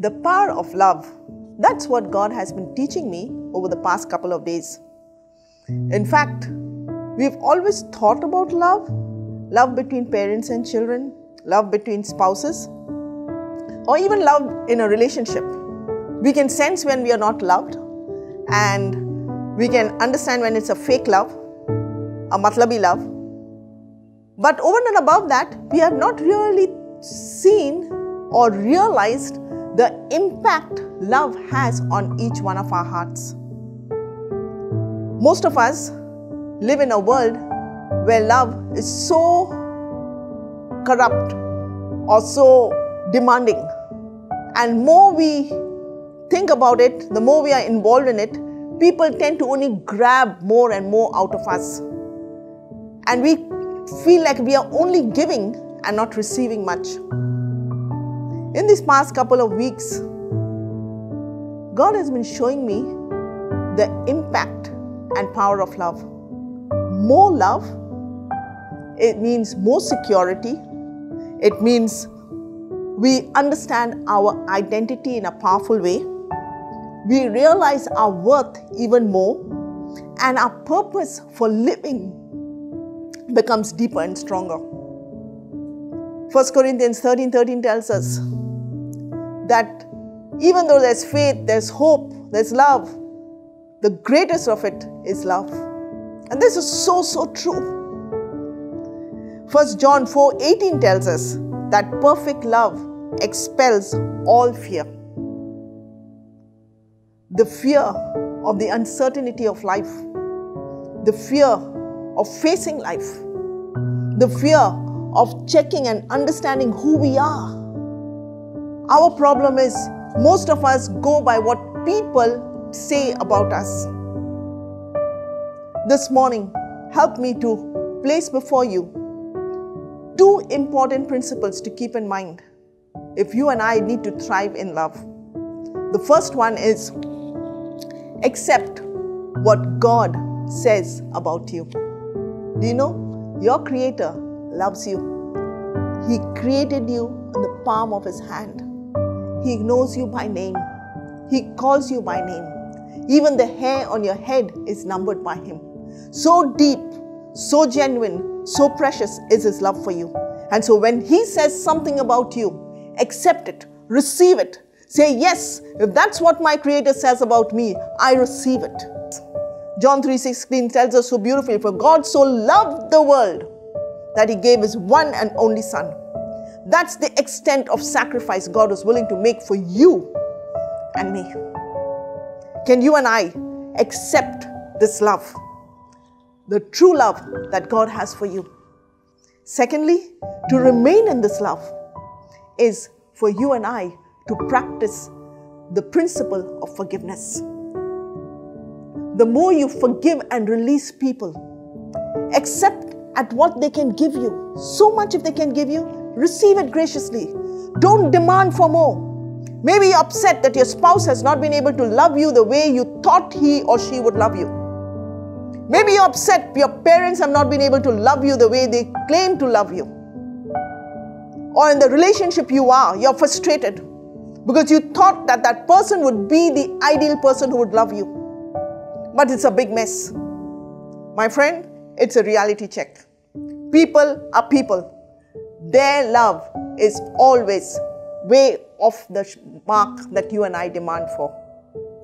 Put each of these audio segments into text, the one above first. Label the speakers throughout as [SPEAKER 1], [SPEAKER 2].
[SPEAKER 1] The power of love. That's what God has been teaching me over the past couple of days. In fact, we've always thought about love love between parents and children, love between spouses, or even love in a relationship. We can sense when we are not loved, and we can understand when it's a fake love, a matlabi love. But over and above that, we have not really seen or realized the impact love has on each one of our hearts. Most of us live in a world where love is so corrupt or so demanding. And more we think about it, the more we are involved in it, people tend to only grab more and more out of us. And we feel like we are only giving and not receiving much. In these past couple of weeks, God has been showing me the impact and power of love. More love, it means more security, it means we understand our identity in a powerful way, we realize our worth even more, and our purpose for living becomes deeper and stronger. 1 Corinthians 13 13 tells us that even though there's faith, there's hope, there's love, the greatest of it is love. And this is so, so true. 1 John 4 18 tells us that perfect love expels all fear. The fear of the uncertainty of life, the fear of facing life, the fear of checking and understanding who we are. Our problem is most of us go by what people say about us. This morning, help me to place before you two important principles to keep in mind if you and I need to thrive in love. The first one is accept what God says about you. Do you know? Your Creator loves you. He created you in the palm of His hand. He knows you by name. He calls you by name. Even the hair on your head is numbered by Him. So deep, so genuine, so precious is His love for you. And so when He says something about you, accept it, receive it. Say, Yes, if that's what my Creator says about me, I receive it. John 3:16 tells us so beautifully, for God so loved the world that he gave his one and only son. That's the extent of sacrifice God was willing to make for you and me. Can you and I accept this love? The true love that God has for you. Secondly, to remain in this love is for you and I to practice the principle of forgiveness. The more you forgive and release people, accept at what they can give you. So much if they can give you, receive it graciously. Don't demand for more. Maybe you're upset that your spouse has not been able to love you the way you thought he or she would love you. Maybe you're upset your parents have not been able to love you the way they claim to love you. Or in the relationship you are, you're frustrated because you thought that that person would be the ideal person who would love you. But it's a big mess. My friend, it's a reality check. People are people. Their love is always way off the mark that you and I demand for.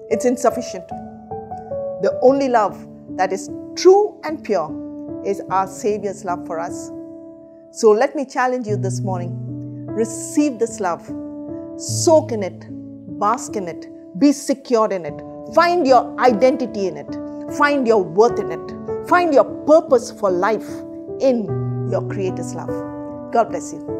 [SPEAKER 1] It's insufficient. The only love that is true and pure is our Savior's love for us. So let me challenge you this morning. Receive this love, soak in it, bask in it, be secured in it, find your identity in it, find your worth in it, find your purpose for life in your Creator's love. God bless you.